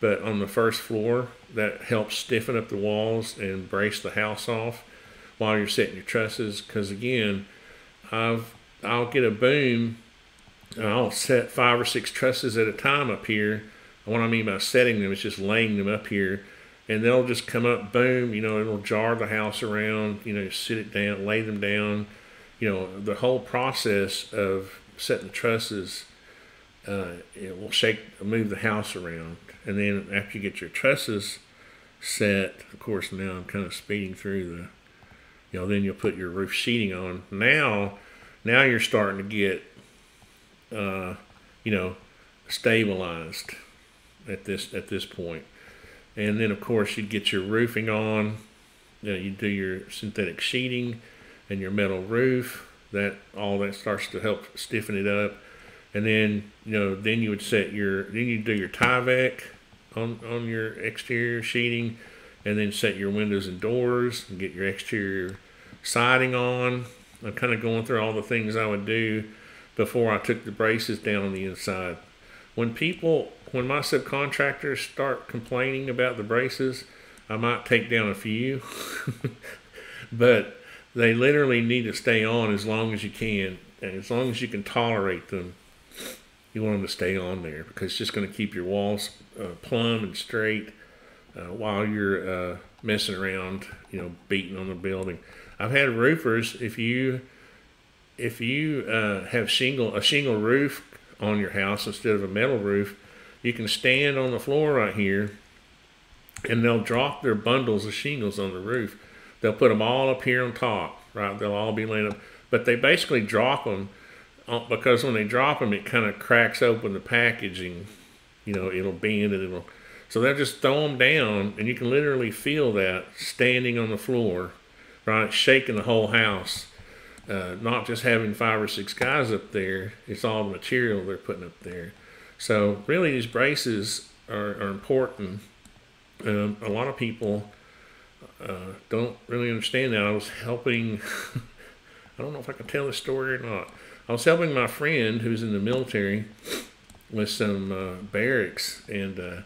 but on the first floor, that helps stiffen up the walls and brace the house off while you're setting your trusses. Because again, I've I'll get a boom, I'll set five or six trusses at a time up here. And what I mean by setting them is just laying them up here, and they'll just come up, boom. You know, it'll jar the house around. You know, sit it down, lay them down. You know, the whole process of setting trusses uh, it will shake, move the house around. And then after you get your trusses set, of course, now I'm kind of speeding through the, you know, then you'll put your roof sheeting on. Now, now you're starting to get, uh, you know, stabilized at this at this point. And then, of course, you'd get your roofing on. You, know, you do your synthetic sheeting and your metal roof. That all that starts to help stiffen it up and then you know then you would set your then you do your Tyvek on on your exterior sheeting, and then set your windows and doors and get your exterior siding on. I'm kind of going through all the things I would do before I took the braces down on the inside. When people, when my subcontractors start complaining about the braces, I might take down a few, but they literally need to stay on as long as you can, and as long as you can tolerate them you want them to stay on there because it's just going to keep your walls uh, plumb and straight uh, while you're uh, messing around, you know, beating on the building. I've had roofers if you if you uh, have shingle a shingle roof on your house instead of a metal roof, you can stand on the floor right here, and they'll drop their bundles of shingles on the roof. They'll put them all up here on top, right? They'll all be laying up, but they basically drop them because when they drop them, it kind of cracks open the packaging. You know, it'll bend and it'll. So they'll just throw them down, and you can literally feel that standing on the floor, right, shaking the whole house. Uh, not just having five or six guys up there, it's all the material they're putting up there. So really, these braces are, are important. Um, a lot of people uh, don't really understand that. I was helping, I don't know if I can tell this story or not. I was helping my friend who's in the military with some uh, barracks, and uh,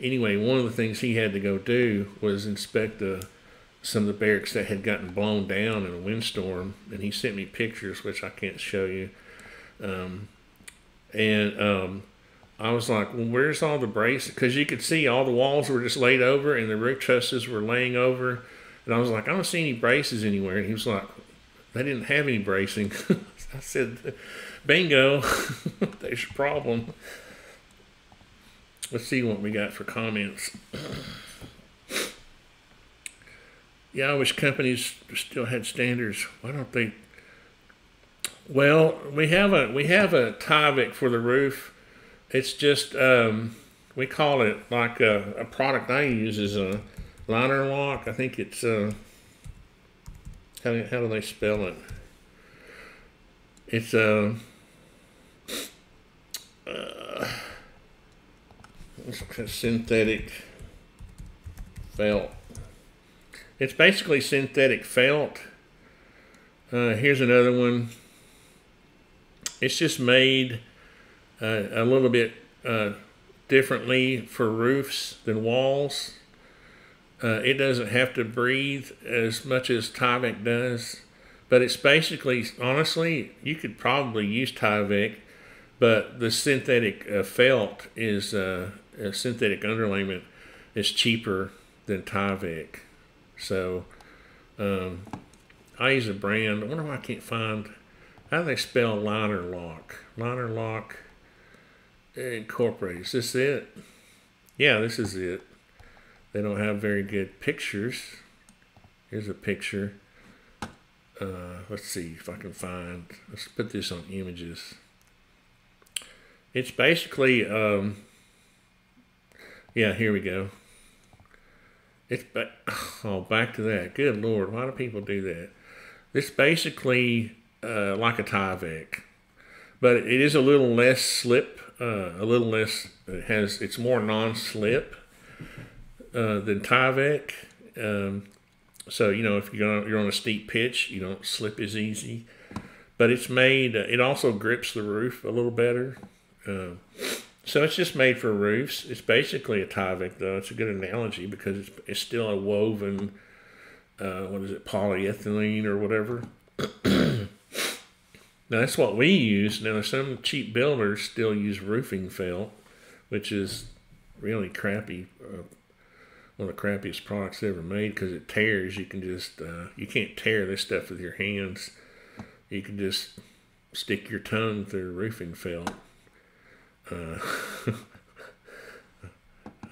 anyway, one of the things he had to go do was inspect the some of the barracks that had gotten blown down in a windstorm, and he sent me pictures, which I can't show you. Um, and um, I was like, well, where's all the braces? Because you could see all the walls were just laid over and the roof trusses were laying over. And I was like, I don't see any braces anywhere. And he was like, they didn't have any bracing. I said, bingo, there's your problem. Let's see what we got for comments. yeah, I wish companies still had standards. Why don't they? Well, we have a we have a Tyvek for the roof. It's just um, we call it like a, a, product I use is a liner lock. I think it's uh, how how do they spell it? It's a uh, uh, synthetic felt. It's basically synthetic felt. Uh, here's another one. It's just made uh, a little bit uh, differently for roofs than walls. Uh, it doesn't have to breathe as much as Tyvek does, but it's basically, honestly, you could probably use Tyvek, but the synthetic uh, felt is uh, a synthetic underlayment is cheaper than Tyvek. So um, I use a brand. I wonder why I can't find. How do they spell liner lock? Liner lock incorporated. Is this it? Yeah, this is it. They don't have very good pictures. Here's a picture. Uh, let's see if I can find. Let's put this on images. It's basically, um, yeah, here we go. It's back, oh, back to that. Good Lord, why do people do that? It's basically uh, like a Tyvek, but it is a little less slip, uh, a little less. It has it's more non-slip uh, than Tyvek. Um, so you know if you're on, you're on a steep pitch, you don't slip as easy. But it's made. Uh, it also grips the roof a little better. So it's just made for roofs. It's basically a Tyvek, though. It's a good analogy because it's, it's still a woven, uh, what is it, polyethylene or whatever. now that's what we use. Now some cheap builders still use roofing felt, which is really crappy. Uh, one of the crappiest products ever made because it tears. You can just uh, you can't tear this stuff with your hands. You can just stick your tongue through roofing felt. Uh,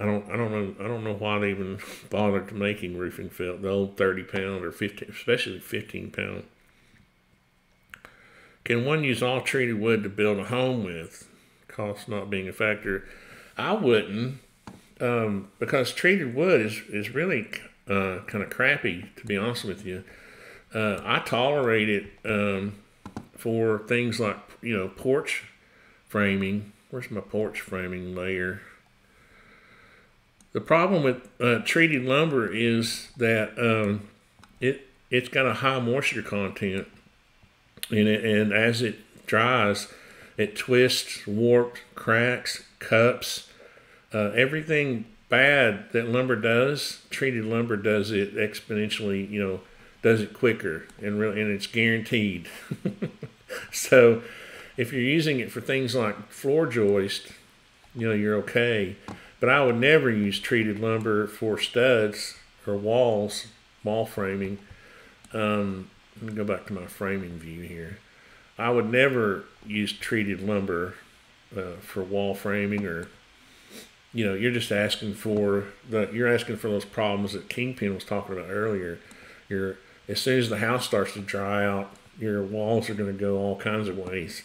I don't I don't know I don't know why they even bothered to making roofing felt the old thirty pound or fifteen especially fifteen pound. Can one use all treated wood to build a home with? Cost not being a factor. I wouldn't, um, because treated wood is is really uh, kind of crappy to be honest with you. Uh, I tolerate it um, for things like you know porch framing Where's my porch framing layer? The problem with uh, treated lumber is that um, it it's got a high moisture content in it, and as it dries, it twists, warps, cracks, cups, uh, everything bad that lumber does. Treated lumber does it exponentially. You know, does it quicker, and really, and it's guaranteed. so if you're using it for things like floor joist, you know, you're okay. But I would never use treated lumber for studs or walls, wall framing. Um, let me go back to my framing view here. I would never use treated lumber uh, for wall framing or you know, you're just asking for the you're asking for those problems that Kingpin was talking about earlier. You're as soon as the house starts to dry out, your walls are going to go all kinds of ways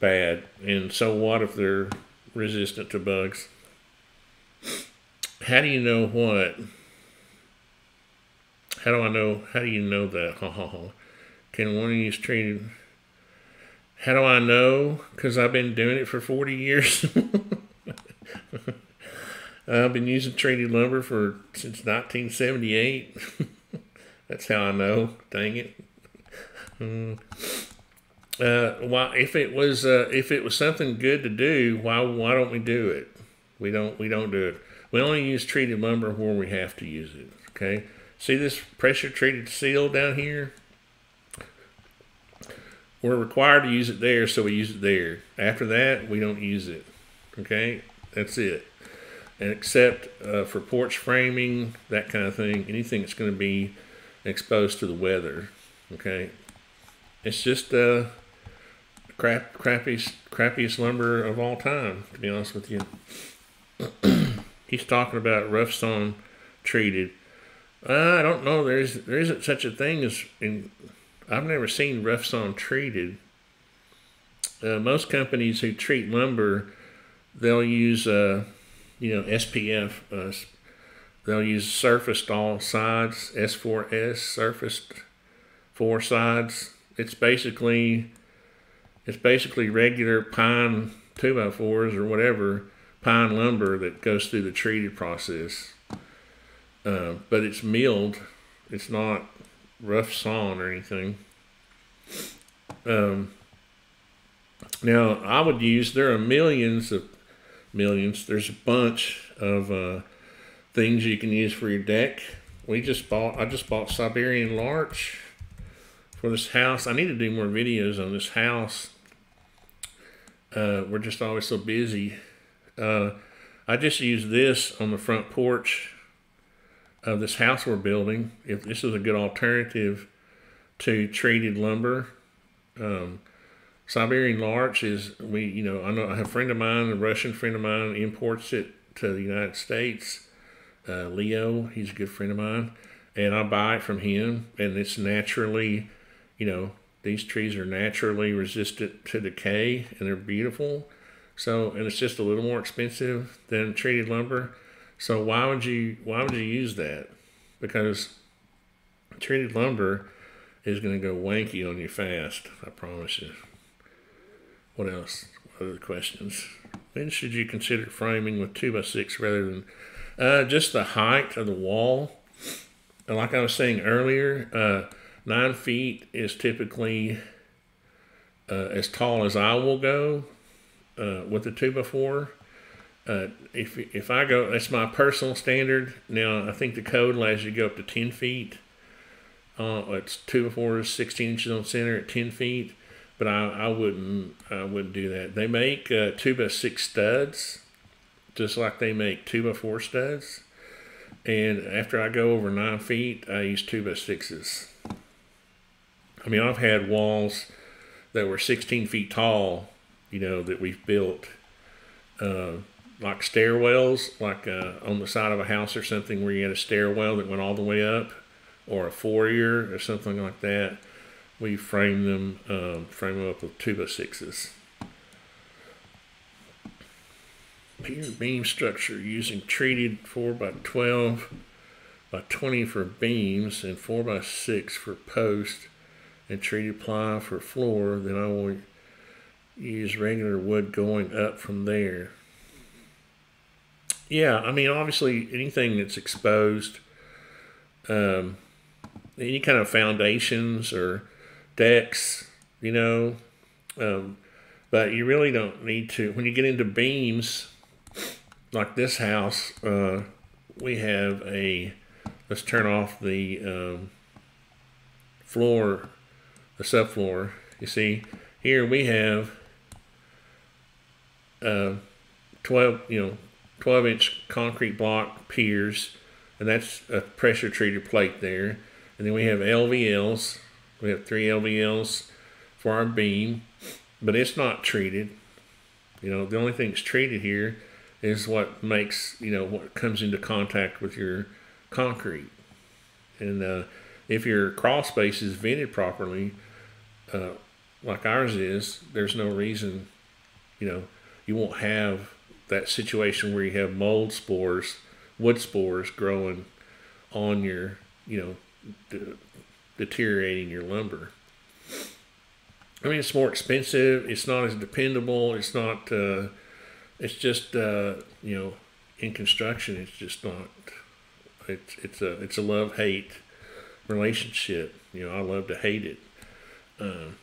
bad. And so what if they're resistant to bugs? How do you know what? How do I know? How do you know that? Ha ha ha. Can one of these treated? How do I know? Because I've been doing it for 40 years. I've been using treated lumber for since 1978. That's how I know. Dang it. Mm. Uh, why, if it was uh, if it was something good to do, why why don't we do it? We don't we don't do it. We only use treated lumber where we have to use it. Okay. See this pressure treated seal down here? We're required to use it there, so we use it there. After that, we don't use it. Okay, that's it. And except uh, for porch framing, that kind of thing, anything that's going to be exposed to the weather. Okay, it's just uh, crap, crappiest, crappiest lumber of all time. To be honest with you, he's talking about rough sawn treated. Uh, I don't know. There's there isn't such a thing as in. I've never seen rough sawn treated. Uh, most companies who treat lumber, they'll use uh, you know SPF. Uh, they'll use surfaced all sides S4S surfaced four sides. It's basically it's basically regular pine two by fours or whatever pine lumber that goes through the treated process. Uh, but it's milled. It's not rough sawn or anything. Um, now I would use. There are millions of millions. There's a bunch of uh, things you can use for your deck. We just bought. I just bought Siberian larch for this house. I need to do more videos on this house. Uh, we're just always so busy. Uh, I just use this on the front porch of this house we're building, if this is a good alternative to treated lumber, um, Siberian larch is we you know I know I have a friend of mine, a Russian friend of mine, imports it to the United States. Uh, Leo, he's a good friend of mine, and I buy it from him, and it's naturally, you know, these trees are naturally resistant to decay, and they're beautiful. So, and it's just a little more expensive than treated lumber. So why would you why would you use that? Because treated lumber is going to go wanky on you fast. I promise you. What else? What other questions? When should you consider framing with two by six rather than uh, just the height of the wall? And like I was saying earlier, uh, nine feet is typically uh, as tall as I will go uh, with the two by four. Uh, if if I go, that's my personal standard. Now I think the code allows you to go up to ten feet. Uh, it's two by before 16 inches on center at 10 feet, but I, I wouldn't I wouldn't do that. They make uh, two by six studs, just like they make two by four studs. And after I go over nine feet, I use two by sixes. I mean, I've had walls that were 16 feet tall, you know, that we've built. Uh, like stairwells, like uh, on the side of a house or something where you had a stairwell that went all the way up, or a foyer or something like that. We frame them, um, frame them up with two by sixes. Pier beam structure using treated 4 by 12 by 20 for beams and 4 by 6 for post and treated ply for floor. Then I will use regular wood going up from there. Yeah, I mean, obviously, anything that's exposed, um, any kind of foundations or decks, you know, um, but you really don't need to. When you get into beams, like this house, uh, we have a. Let's turn off the um, floor, the subfloor. You see, here we have uh, 12, you know, 12 inch concrete block piers, and that's a pressure treated plate there. And then we have LVLs. We have three LVLs for our beam, but it's not treated. You know, the only thing that's treated here is what makes, you know, what comes into contact with your concrete. And uh, if your crawl space is vented properly, uh, like ours is, there's no reason, you know, you won't have that situation where you have mold spores, wood spores growing on your, you know, de- deteriorating your lumber. I mean, it's more expensive. It's not as dependable. It's not. Uh, it's just uh, you know, in construction, it's just not. It's it's a it's a love hate relationship. You know, I love to hate it. Um,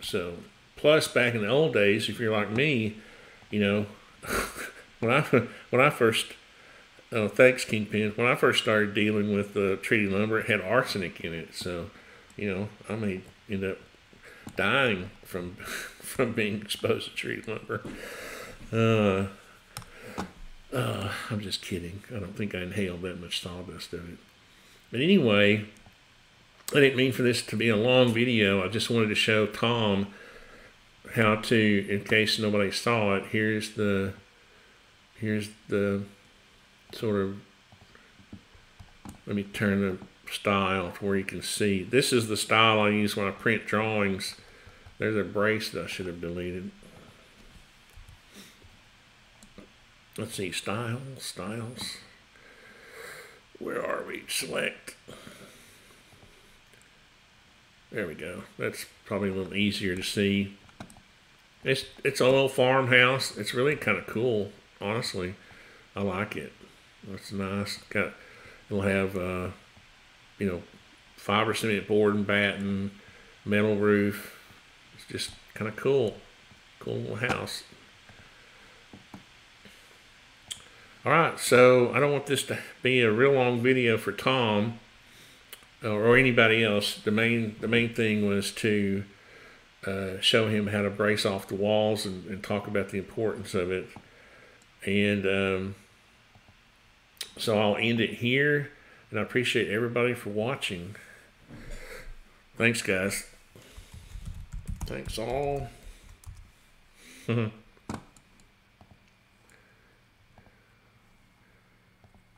so plus back in the old days, if you're like me, you know, when I when I first Oh, thanks, Kingpin. When I first started dealing with the uh, treated lumber, it had arsenic in it. So, you know, I may end up dying from from being exposed to treated lumber. Uh, uh, I'm just kidding. I don't think I inhaled that much sawdust of it. But anyway, I didn't mean for this to be a long video. I just wanted to show Tom how to, in case nobody saw it, here's the, here's the sort of, let me turn the style to where you can see. This is the style I use when I print drawings. There's a brace that I should have deleted. Let's see, styles, styles. Where are we? Select. There we go. That's probably a little easier to see. It's it's a little farmhouse. It's really kind of cool, honestly. I like it. It's nice. Got it'll have uh, you know fiber cement board and batten, metal roof. It's just kind of cool, cool little house. All right, so I don't want this to be a real long video for Tom or anybody else. The main the main thing was to uh, show him how to brace off the walls and, and talk about the importance of it. And um, so I'll end it here, and I appreciate everybody for watching. Thanks, guys. Thanks all.